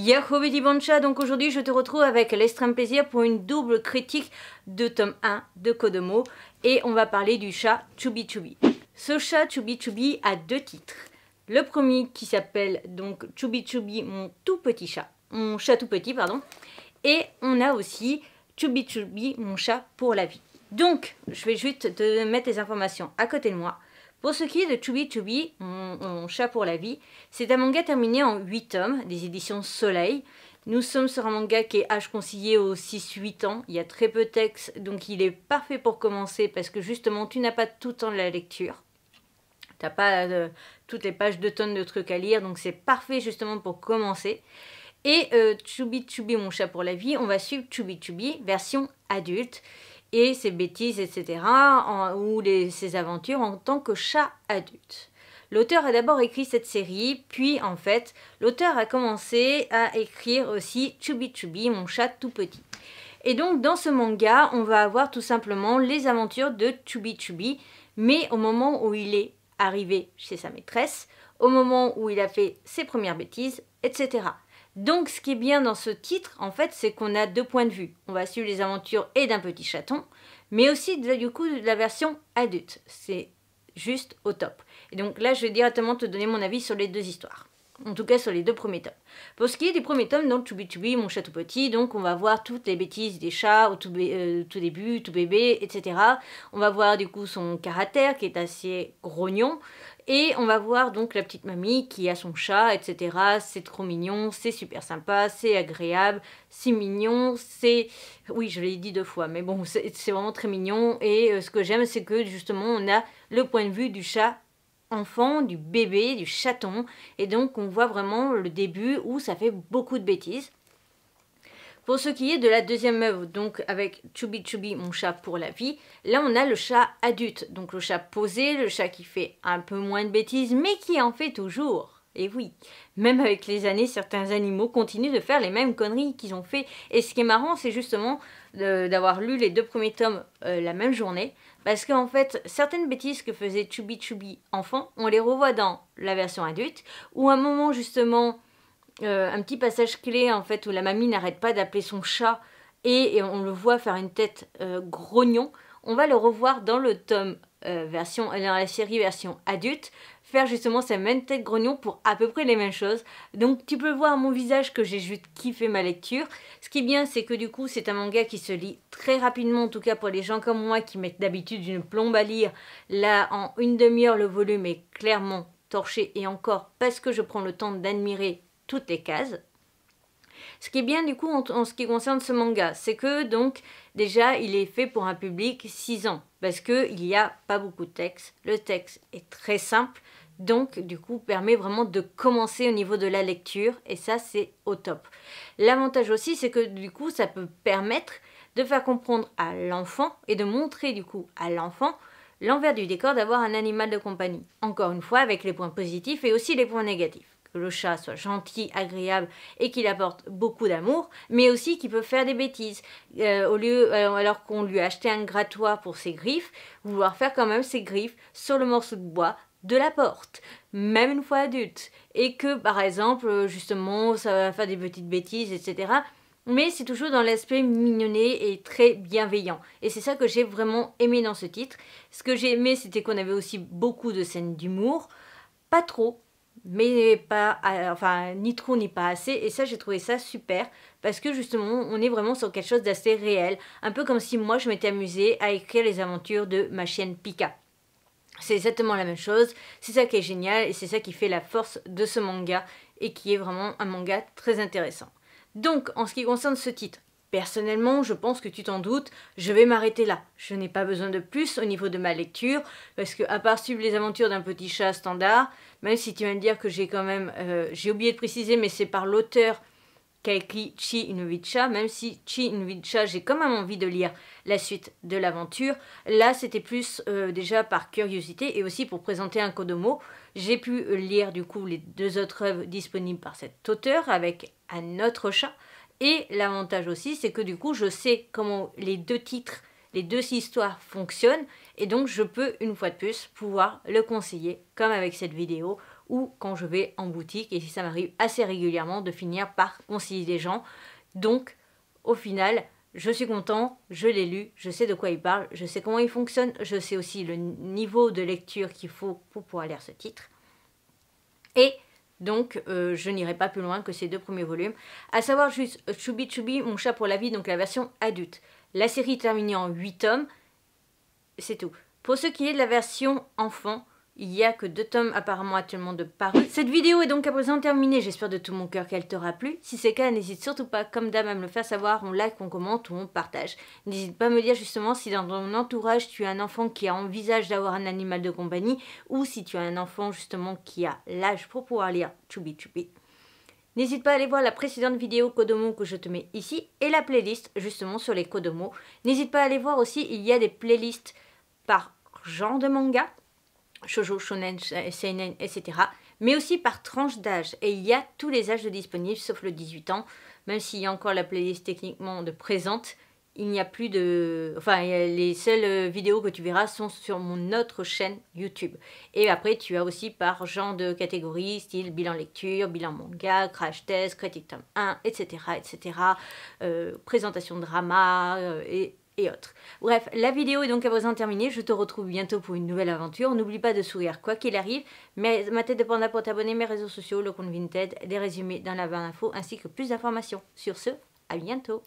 Yahoo Boncha, donc aujourd'hui je te retrouve avec l'extrême plaisir pour une double critique de tome 1 de Kodomo et on va parler du chat Chubi Chubi. Ce chat Chubi Chubi a deux titres. Le premier qui s'appelle donc Chubi Chubi mon tout petit chat, mon chat tout petit pardon, et on a aussi Chubi Chubi mon chat pour la vie. Donc je vais juste te mettre les informations à côté de moi. Pour ce qui est de Chubi Chubi, mon, chat pour la vie, c'est un manga terminé en 8 tomes, des éditions Soleil. Nous sommes sur un manga qui est âge conseillé aux 6-8 ans. Il y a très peu de texte, donc il est parfait pour commencer parce que justement, tu n'as pas tout le temps de la lecture. Tu n'as pas euh, toutes les pages de tonnes de trucs à lire, donc c'est parfait justement pour commencer. Et euh, Chubi Chubi, mon chat pour la vie, on va suivre Chubi Chubi, version adulte et ses bêtises, etc., ou ses aventures en tant que chat adulte. L'auteur a d'abord écrit cette série, puis en fait, l'auteur a commencé à écrire aussi Chubi Chubi, mon chat tout petit. Et donc dans ce manga, on va avoir tout simplement les aventures de Chubi Chubi, mais au moment où il est arrivé chez sa maîtresse, au moment où il a fait ses premières bêtises, etc. Donc ce qui est bien dans ce titre, en fait, c'est qu'on a deux points de vue. On va suivre les aventures et d'un petit chaton, mais aussi du coup de la version adulte. C'est juste au top. Et donc là, je vais directement te donner mon avis sur les deux histoires. En tout cas sur les deux premiers tomes. Pour ce qui est des premiers tomes, donc Choubi Choubi, mon chat tout petit, donc on va voir toutes les bêtises des chats au tout, euh, tout, début, tout bébé, etc. On va voir du coup son caractère qui est assez grognon. Et on va voir donc la petite mamie qui a son chat, etc. C'est trop mignon, c'est super sympa, c'est agréable, c'est mignon, c'est... Oui, je l'ai dit deux fois, mais bon, c'est vraiment très mignon. Et euh, ce que j'aime, c'est que justement, on a le point de vue du chat enfant, du bébé, du chaton. Et donc, on voit vraiment le début où ça fait beaucoup de bêtises. Pour ce qui est de la deuxième œuvre, donc avec Chubby Chubby, mon chat pour la vie, là on a le chat adulte, donc le chat posé, le chat qui fait un peu moins de bêtises, mais qui en fait toujours. Et oui, même avec les années, certains animaux continuent de faire les mêmes conneries qu'ils ont fait. Et ce qui est marrant, c'est justement d'avoir lu les deux premiers tomes euh, la même journée. Parce qu'en fait, certaines bêtises que faisait Chubby Chubby enfant, on les revoit dans la version adulte, ou à un moment justement euh, un petit passage clé en fait où la mamie n'arrête pas d'appeler son chat et, on le voit faire une tête euh, grognon. On va le revoir dans le tome euh, version, dans la série version adulte, faire justement sa même tête grognon pour à peu près les mêmes choses. Donc tu peux voir mon visage que j'ai juste kiffé ma lecture. Ce qui est bien, c'est que du coup, c'est un manga qui se lit très rapidement, en tout cas pour les gens comme moi qui mettent d'habitude une plombe à lire. Là, en une demi-heure, le volume est clairement torché et encore parce que je prends le temps d'admirer toutes les cases. Ce qui est bien du coup en, ce qui concerne ce manga, c'est que donc déjà il est fait pour un public 6 ans parce qu'il n'y a pas beaucoup de texte. Le texte est très simple, donc du coup permet vraiment de commencer au niveau de la lecture et ça c'est au top. L'avantage aussi c'est que du coup ça peut permettre de faire comprendre à l'enfant et de montrer du coup à l'enfant l'envers du décor d'avoir un animal de compagnie. Encore une fois avec les points positifs et aussi les points négatifs que le chat soit gentil, agréable et qu'il apporte beaucoup d'amour, mais aussi qu'il peut faire des bêtises. Euh, au lieu, euh, alors qu'on lui a acheté un grattoir pour ses griffes, vouloir faire quand même ses griffes sur le morceau de bois de la porte, même une fois adulte. Et que par exemple, justement, ça va faire des petites bêtises, etc. Mais c'est toujours dans l'aspect mignonné et très bienveillant. Et c'est ça que j'ai vraiment aimé dans ce titre. Ce que j'ai aimé, c'était qu'on avait aussi beaucoup de scènes d'humour. Pas trop, mais pas, enfin, ni trop ni pas assez. Et ça, j'ai trouvé ça super parce que justement, on est vraiment sur quelque chose d'assez réel. Un peu comme si moi, je m'étais amusée à écrire les aventures de ma chienne Pika. C'est exactement la même chose. C'est ça qui est génial et c'est ça qui fait la force de ce manga et qui est vraiment un manga très intéressant. Donc, en ce qui concerne ce titre, Personnellement, je pense que tu t'en doutes, je vais m'arrêter là. Je n'ai pas besoin de plus au niveau de ma lecture, parce que à part suivre les aventures d'un petit chat standard, même si tu viens de dire que j'ai quand même, euh, j'ai oublié de préciser, mais c'est par l'auteur qu'a écrit Chi Inuvicha, même si Chi j'ai quand même envie de lire la suite de l'aventure. Là, c'était plus euh, déjà par curiosité et aussi pour présenter un Kodomo. J'ai pu lire du coup les deux autres œuvres disponibles par cet auteur avec un autre chat. Et l'avantage aussi, c'est que du coup, je sais comment les deux titres, les deux histoires fonctionnent. Et donc, je peux, une fois de plus, pouvoir le conseiller, comme avec cette vidéo, ou quand je vais en boutique et si ça m'arrive assez régulièrement de finir par conseiller des gens. Donc au final, je suis content, je l'ai lu, je sais de quoi il parle, je sais comment il fonctionne, je sais aussi le niveau de lecture qu'il faut pour pouvoir lire ce titre. Et donc, euh, je n'irai pas plus loin que ces deux premiers volumes. À savoir juste Chubby Chubby, Mon chat pour la vie, donc la version adulte. La série terminée en 8 tomes. C'est tout. Pour ce qui est de la version enfant, il n'y a que deux tomes apparemment actuellement de parus. Cette vidéo est donc à présent terminée, j'espère de tout mon cœur qu'elle t'aura plu. Si c'est le cas, n'hésite surtout pas, comme d'hab, à me le faire savoir, on like, on commente ou on partage. N'hésite pas à me dire justement si dans ton entourage tu as un enfant qui envisage d'avoir un animal de compagnie ou si tu as un enfant justement qui a l'âge pour pouvoir lire Chubby Chubby. N'hésite pas à aller voir la précédente vidéo Kodomo que je te mets ici et la playlist justement sur les Kodomo. N'hésite pas à aller voir aussi, il y a des playlists par genre de manga shoujo, shonen, seinen, etc. Mais aussi par tranche d'âge. Et il y a tous les âges disponibles, sauf le 18 ans. Même s'il y a encore la playlist techniquement de présente, il n'y a plus de... Enfin, les seules vidéos que tu verras sont sur mon autre chaîne YouTube. Et après, tu as aussi par genre de catégorie, style bilan lecture, bilan manga, crash test, critique tome 1, etc. etc. Euh, présentation de drama, euh, et et autres. Bref, la vidéo est donc à présent terminée. Je te retrouve bientôt pour une nouvelle aventure. N'oublie pas de sourire quoi qu'il arrive. Mais ma tête de panda pour t'abonner, mes réseaux sociaux, le compte Vinted, des résumés dans la barre d'infos ainsi que plus d'informations. Sur ce, à bientôt